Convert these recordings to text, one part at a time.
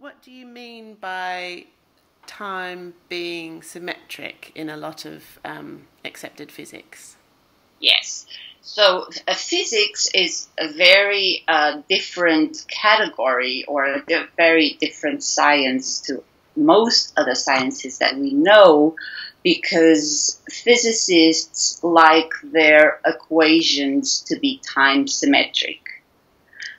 What do you mean by time being symmetric in a lot of um, accepted physics? Yes. So uh, physics is a very uh, different category or a di- very different science to most other sciences that we know because physicists like their equations to be time symmetric.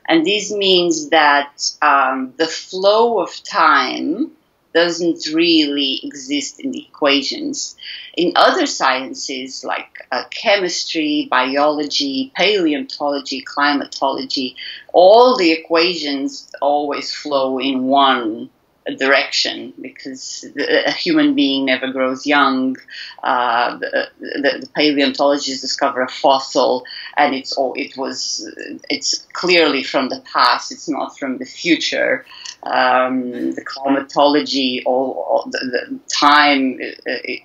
And this means that um, the flow of time doesn't really exist in the equations. In other sciences like uh, chemistry, biology, paleontology, climatology, all the equations always flow in one direction because a human being never grows young. Uh, the, the, the, paleontologists discover a fossil, and it's all it was. It's clearly from the past. It's not from the future. Um, the climatology, all, all the, the, time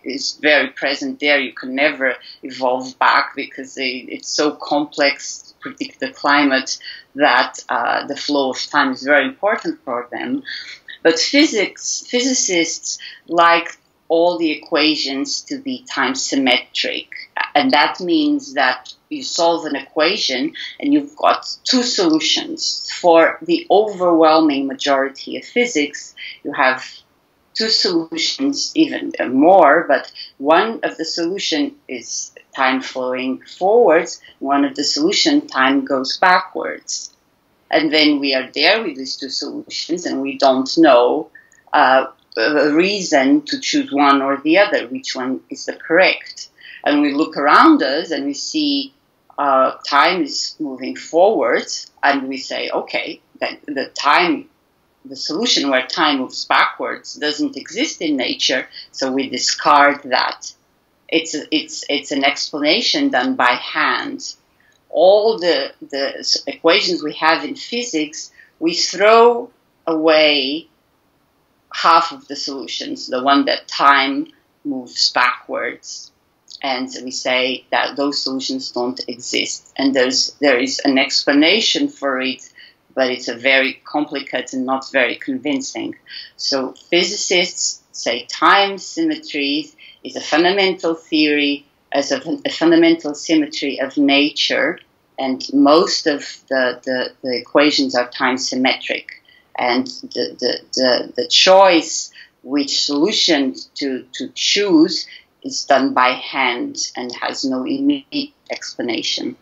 is very present there. You can never evolve back because it's so complex to predict the climate that uh, the flow of time is very important for them. But physics, physicists like all the equations to be time symmetric. And that means that you solve an equation and you've got two solutions. For the overwhelming majority of physics, you have two solutions, even more, but one of the solution is time flowing forwards, one of the solution time goes backwards and then we are there with these two solutions and we don't know uh, a reason to choose one or the other, which one is the correct. And we look around us and we see uh, time is moving forward, and we say, okay, that the time, the solution where time moves backwards doesn't exist in nature, so we discard that. It's a, it's it's an explanation done by hand all the, the equations we have in physics, we throw away half of the solutions, the one that time moves backwards. And we say that those solutions don't exist. And there's, there is an explanation for it, but it's a very complicated and not very convincing. So physicists say time symmetry is a fundamental theory as a, a fundamental symmetry of nature, and most of the, the, the equations are time symmetric. And the, the, the, the choice which solution to, to choose is done by hand and has no immediate explanation.